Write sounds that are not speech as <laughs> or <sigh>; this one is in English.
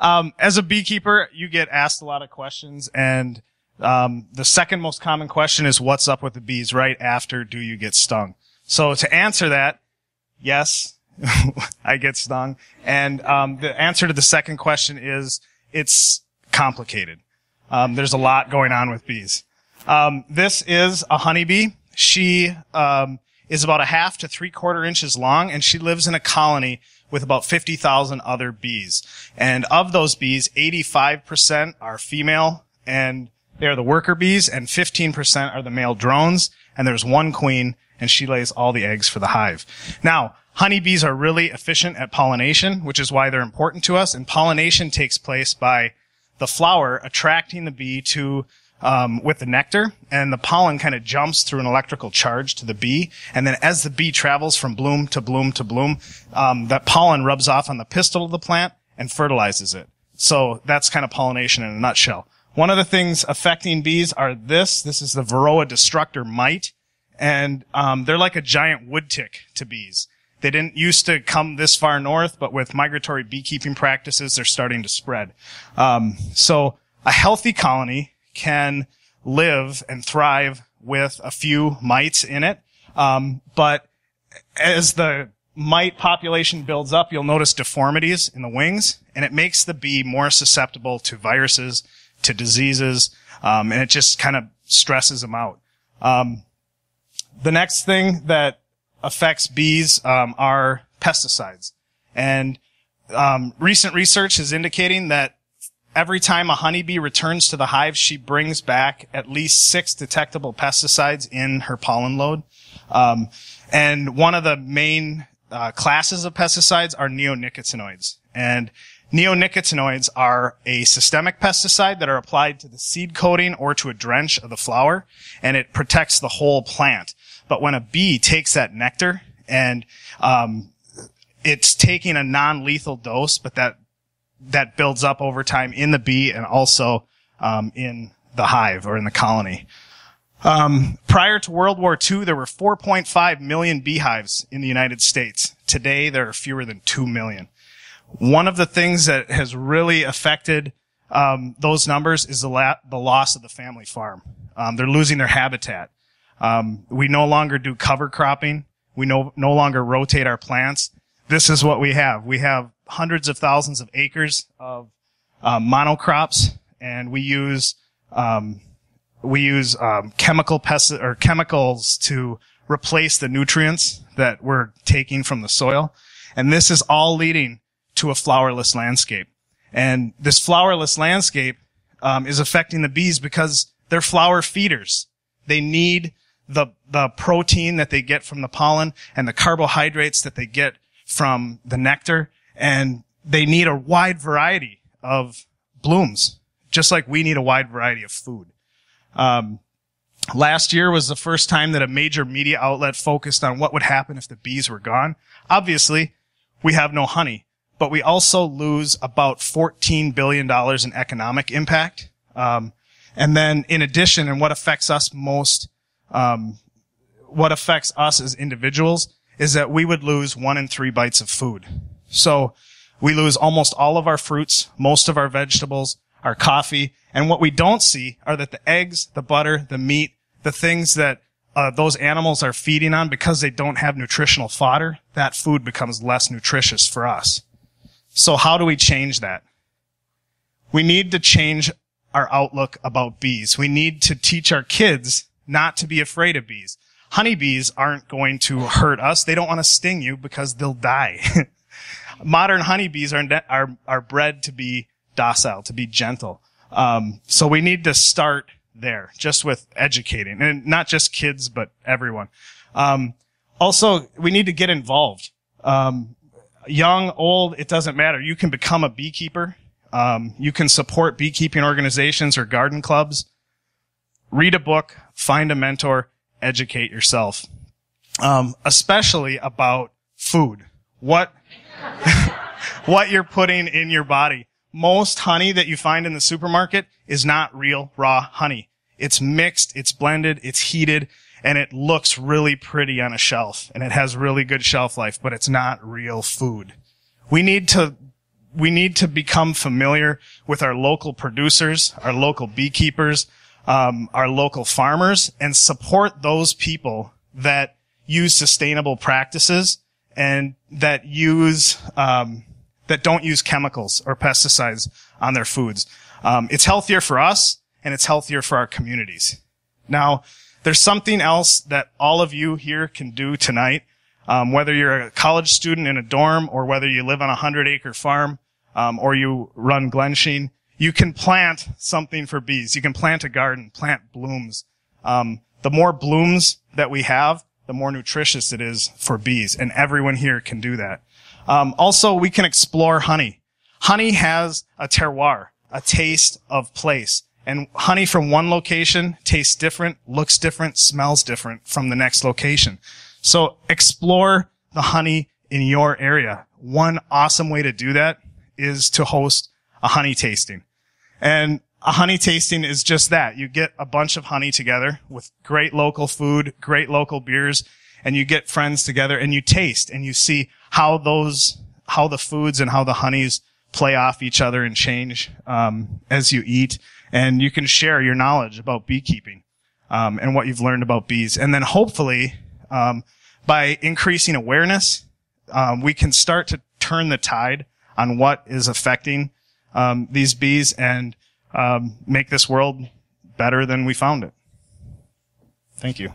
Um, as a beekeeper, you get asked a lot of questions and, um, the second most common question is what's up with the bees right after do you get stung? So to answer that, yes, <laughs> I get stung. And, um, the answer to the second question is it's complicated. Um, there's a lot going on with bees. Um, this is a honeybee. She, um, is about a half to three quarter inches long and she lives in a colony with about 50,000 other bees. And of those bees, 85% are female and they're the worker bees and 15% are the male drones. And there's one queen and she lays all the eggs for the hive. Now, honeybees are really efficient at pollination, which is why they're important to us. And pollination takes place by the flower attracting the bee to um, with the nectar, and the pollen kind of jumps through an electrical charge to the bee, and then as the bee travels from bloom to bloom to bloom, um, that pollen rubs off on the pistil of the plant and fertilizes it. So that's kind of pollination in a nutshell. One of the things affecting bees are this. This is the Varroa destructor mite, and um, they're like a giant wood tick to bees. They didn't used to come this far north, but with migratory beekeeping practices, they're starting to spread. Um, so a healthy colony can live and thrive with a few mites in it. Um, but as the mite population builds up, you'll notice deformities in the wings, and it makes the bee more susceptible to viruses, to diseases, um, and it just kind of stresses them out. Um, the next thing that affects bees um, are pesticides, and um, recent research is indicating that every time a honeybee returns to the hive, she brings back at least six detectable pesticides in her pollen load. Um, and one of the main uh, classes of pesticides are neonicotinoids. And neonicotinoids are a systemic pesticide that are applied to the seed coating or to a drench of the flower, and it protects the whole plant. But when a bee takes that nectar and um, it's taking a non-lethal dose, but that that builds up over time in the bee and also um, in the hive or in the colony. Um, prior to World War II, there were 4.5 million beehives in the United States. Today, there are fewer than 2 million. One of the things that has really affected um, those numbers is the, la- the, loss of the family farm. Um, they're losing their habitat. Um, we no longer do cover cropping. We no, no longer rotate our plants. This is what we have. We have hundreds of thousands of acres of um, monocrops, and we use um, we use um, chemical pest or chemicals to replace the nutrients that we're taking from the soil, and this is all leading to a flowerless landscape. And this flowerless landscape um, is affecting the bees because they're flower feeders. They need the the protein that they get from the pollen and the carbohydrates that they get from the nectar and they need a wide variety of blooms, just like we need a wide variety of food. Um, last year was the first time that a major media outlet focused on what would happen if the bees were gone. Obviously, we have no honey, but we also lose about $14 billion in economic impact. Um, and then in addition, and what affects us most, um, what affects us as individuals is that we would lose one in three bites of food. So we lose almost all of our fruits, most of our vegetables, our coffee, and what we don't see are that the eggs, the butter, the meat, the things that uh, those animals are feeding on because they don't have nutritional fodder, that food becomes less nutritious for us. So how do we change that? We need to change our outlook about bees. We need to teach our kids not to be afraid of bees. Honeybees aren't going to hurt us. They don't want to sting you because they'll die. <laughs> modern honeybees are, are, are bred to be docile, to be gentle. Um, so we need to start there, just with educating, and not just kids, but everyone. Um, also, we need to get involved. Um, young, old, it doesn't matter. You can become a beekeeper. Um, you can support beekeeping organizations or garden clubs. Read a book, find a mentor, educate yourself, um, especially about food. What <laughs> what you're putting in your body. Most honey that you find in the supermarket is not real raw honey. It's mixed, it's blended, it's heated, and it looks really pretty on a shelf, and it has really good shelf life, but it's not real food. We need to we need to become familiar with our local producers, our local beekeepers, um, our local farmers, and support those people that use sustainable practices and that use um, that don't use chemicals or pesticides on their foods. Um, it's healthier for us and it's healthier for our communities. Now, there's something else that all of you here can do tonight. Um, whether you're a college student in a dorm or whether you live on a hundred acre farm um, or you run Glensheen, you can plant something for bees. You can plant a garden, plant blooms. Um, the more blooms that we have, the more nutritious it is for bees, and everyone here can do that. Um, also, we can explore honey. Honey has a terroir, a taste of place. And honey from one location tastes different, looks different, smells different from the next location. So explore the honey in your area. One awesome way to do that is to host a honey tasting. And a honey tasting is just that. You get a bunch of honey together with great local food, great local beers, and you get friends together and you taste and you see how those, how the foods and how the honeys play off each other and change um, as you eat and you can share your knowledge about beekeeping um, and what you've learned about bees. And then hopefully, um, by increasing awareness, um, we can start to turn the tide on what is affecting um, these bees and um, make this world better than we found it. Thank you.